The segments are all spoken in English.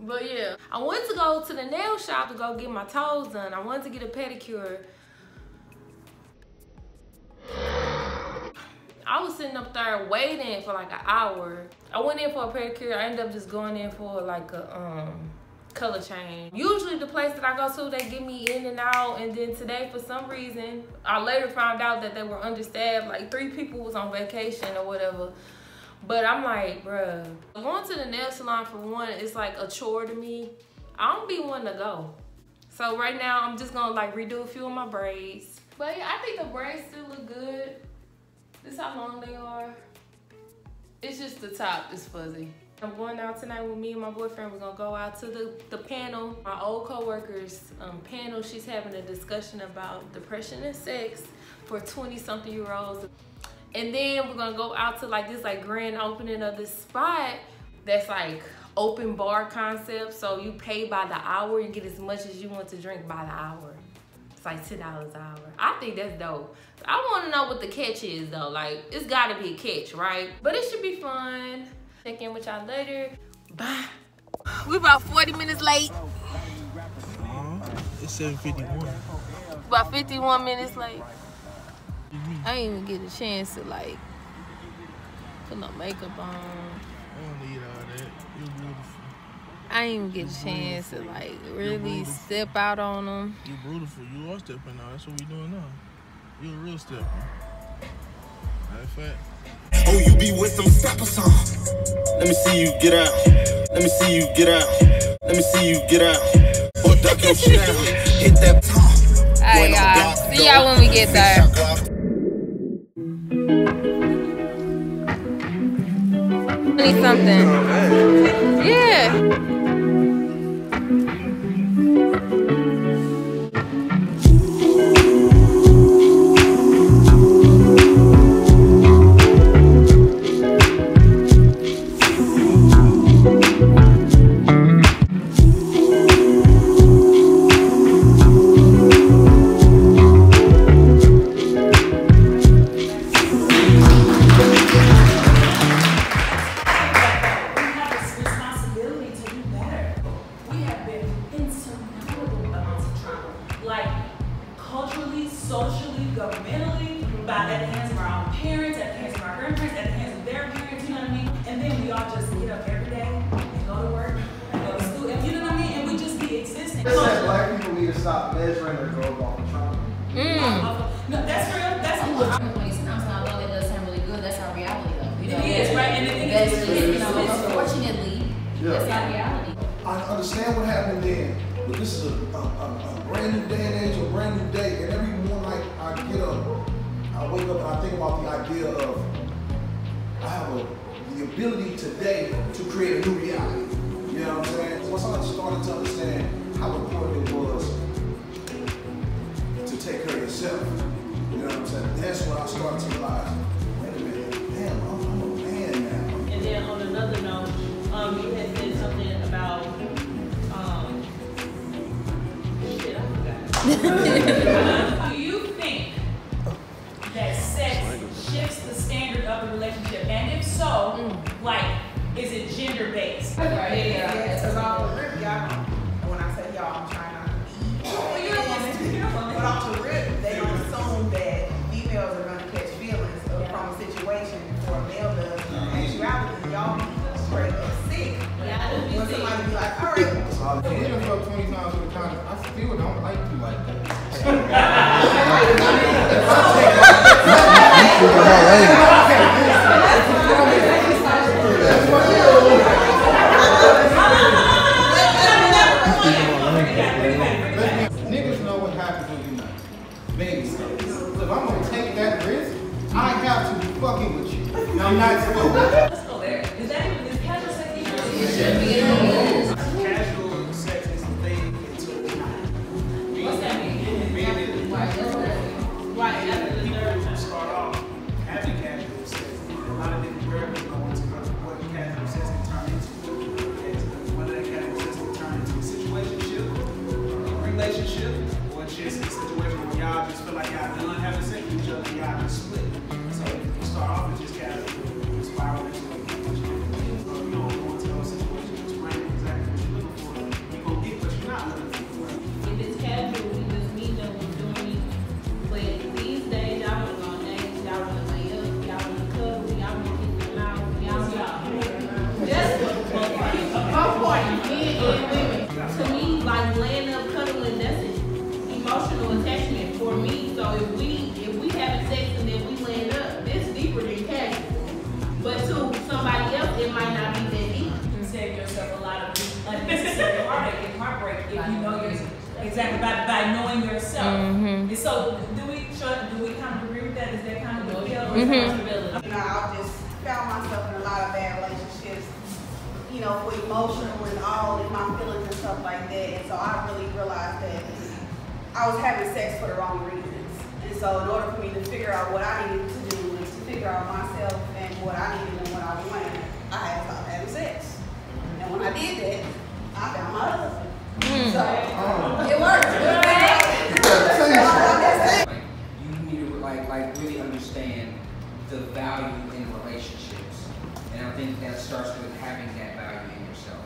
But yeah, I went to go to the nail shop to go get my toes done. I wanted to get a pedicure. I was sitting up there waiting for like an hour. I went in for a pedicure. I ended up just going in for like a um color change. Usually the place that I go to, they get me in and out. And then today, for some reason, I later found out that they were understaffed. Like three people was on vacation or whatever. But I'm like, bruh, going to the nail salon for one, is like a chore to me. I don't be one to go. So right now, I'm just gonna like redo a few of my braids. But yeah, I think the braids still look good. This how long they are. It's just the top is fuzzy. I'm going out tonight with me and my boyfriend. We're gonna go out to the, the panel. My old co-worker's um, panel, she's having a discussion about depression and sex for 20 something year olds. And then we're gonna go out to like this like grand opening of this spot that's like open bar concept. So you pay by the hour, you get as much as you want to drink by the hour. It's like $10 an hour. I think that's dope. I wanna know what the catch is though. Like, it's gotta be a catch, right? But it should be fun. Check in with y'all later. Bye. We're about 40 minutes late. Uh, it's 751. About 51 minutes late. I didn't even get a chance to like put no makeup on. I don't need all that. You're beautiful. I didn't even get a chance to like really step out on them. You're beautiful. You are stepping now. That's what we doing now. You're a real stepper. Matter of fact. Oh, you be with some steppers on. Let me see you get out. Let me see you get out. Let me see you get out. Or duck your shit out. Hit that top. Alright, y'all. See y'all when we get there. Socially, governmentally, by at the hands of our own parents, at the hands of our grandparents, at the hands of their parents. You know what I mean? And then we all just get up every day and go to work and go to school, and you know what I mean? And we just be existing. They said black people need to stop measuring their growth off of trauma. Mm. No, that's real. That's Sometimes I know it does sound really good. That's our reality, though. You know? It is, right? And the thing is, it's- you know, it's- unfortunately, that's our reality. I understand what happened then, but this is a, a, a, a brand new day and age, a brand new day, and every morning I, I get up, I wake up and I think about the idea of I have a, the ability today to create a new reality. You know what I'm saying? Once I started to understand how important it was to take care of yourself, you know what I'm saying? That's when I started to realize, Do you think that sex shifts the standard of the relationship? And if so, like, is it gender based? Right, yeah, because all the rip, y'all, and when I say y'all, I'm trying not to be. Oh, you're a woman. You're a. But off the rip, they don't assume that females are gonna catch feelings of- from a situation before a male does. In actuality, y'all be straight up sick. When somebody be like, all right, We done fucked 20 times with a condom. I still fucking with you. And I'm not supposed to. Let's go there. Is that even, is casual sex even? Relationship, or just a situation where y'all just feel like y'all done if you know yourself. Exactly, by, by knowing yourself. Mm-hmm. And so, do we, should, do we kind of agree with that? Is that kind of the feel mm-hmm. responsibility? You know, I just found myself in a lot of bad relationships, you know, for emotional and all and my feelings and stuff like that. And so I really realized that I was having sex for the wrong reasons. And so in order for me to figure out what I needed to do and to figure out myself and what I needed and what I wanted, I had to stop having sex. And when I did that, I found my husband. So it worked. Like, you need to like like really understand the value in relationships, and I think that starts with having that value in yourself.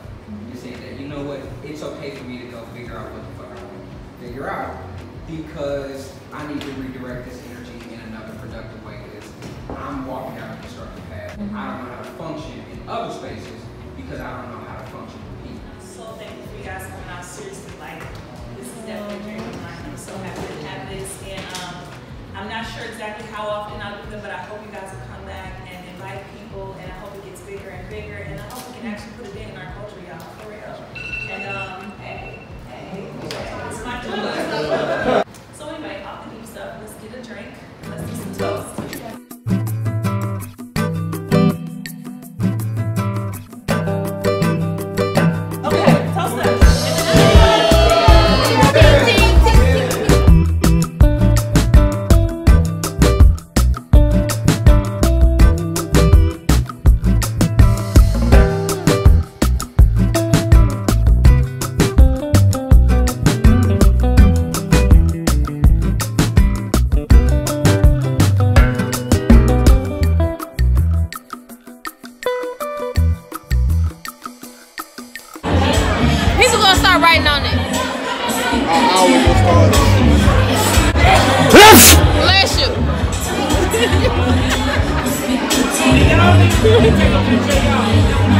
You say that you know what, it's okay for me to go figure out what the fuck I want to figure out because I need to redirect this energy in another productive way. Because I'm walking down a destructive path. I don't know how to function in other spaces because I don't know how to function with people. So thankful for you guys coming out seriously. Like this is definitely a dream of mine. I'm so happy to have this, and um, I'm not sure exactly how often I'll do it, but I hope you guys will Let's go.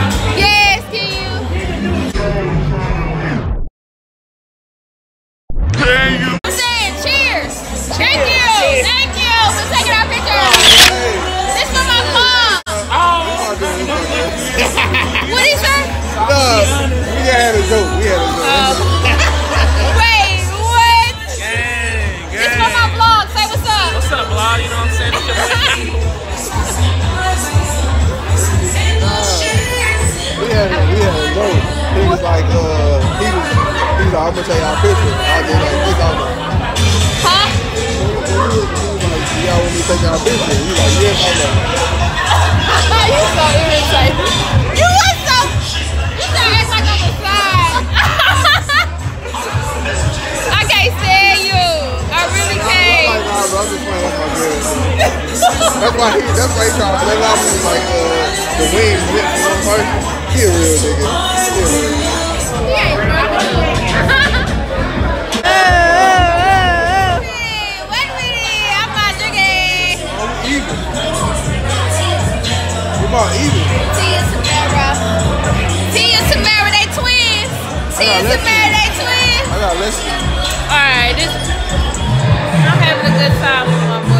Like, uh, he was, he was like, I'm gonna take our picture. I just like, this. Huh? He was like, do y'all want me to take our picture? He was like, yes, I'm like, you so irritated. You was so. You so act like I'm a. I can't stand you. I really I'm can't. like, nah, bro, I'm just playing. That's my girl. That's why he, that's why he trying to play with me like, uh, the wings one person. He a real nigga. He a real nigga. Come on, even. Tia Tamera. Tia Tamera, they twins. Tia Tamera, they twins. I got listen. Alright, this I'm having a good time with my boyfriend.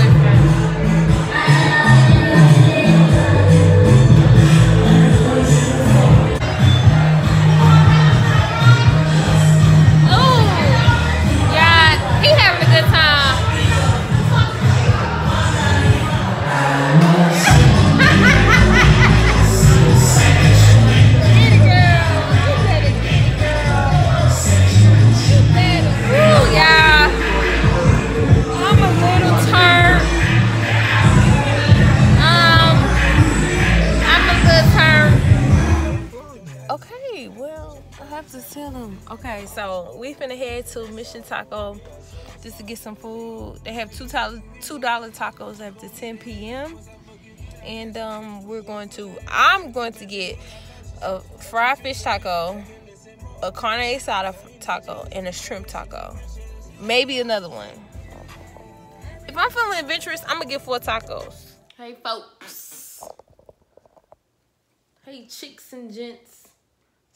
Have to tell them. Okay, so we finna head to Mission Taco just to get some food. They have two dollar two dollar tacos after 10 p.m. And um, we're going to. I'm going to get a fried fish taco, a carne asada taco, and a shrimp taco. Maybe another one. If I'm feeling adventurous, I'm gonna get four tacos. Hey, folks. Hey, chicks and gents.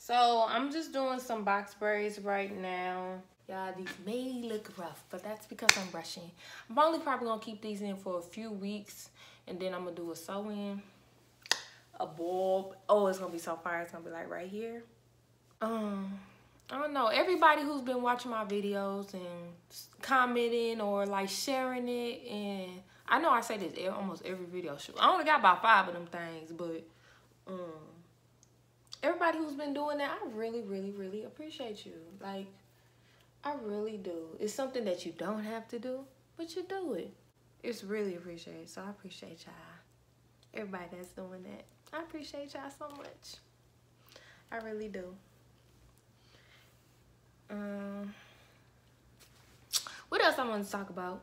So I'm just doing some box braids right now. Y'all, these may look rough, but that's because I'm brushing. I'm only probably gonna keep these in for a few weeks, and then I'm gonna do a sew in, a bulb. Oh, it's gonna be so fire. It's gonna be like right here. Um, I don't know. Everybody who's been watching my videos and commenting or like sharing it, and I know I say this almost every video. I only got about five of them things, but um, everybody who's been doing that, I really, really, really appreciate you. Like, I really do. It's something that you don't have to do, but you do it. It's really appreciated. So I appreciate y'all. Everybody that's doing that. I appreciate y'all so much. I really do. Um, what else I want to talk about?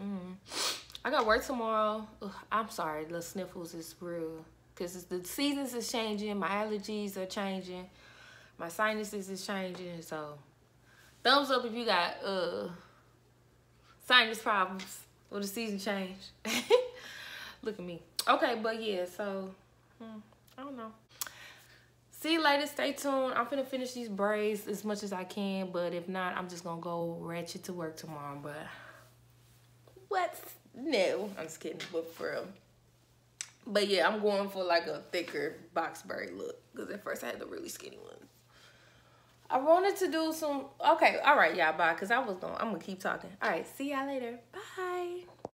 Mm. I got work tomorrow. Ugh, I'm sorry, the sniffles is real. Because the seasons is changing. My allergies are changing. My sinuses is changing. So, thumbs up if you got uh sinus problems or the season change. Look at me. Okay, but yeah, so, hmm, I don't know. See you later. Stay tuned. I'm finna finish these braids as much as I can, but if not, I'm just gonna go ratchet to work tomorrow. But what's new? I'm just kidding, but for real. But yeah, I'm going for like a thicker boxberry look because at first I had the really skinny one. I wanted to do some. Okay, all right, y'all. Bye. Cause I was going. I'm gonna keep talking. All right. See y'all later. Bye.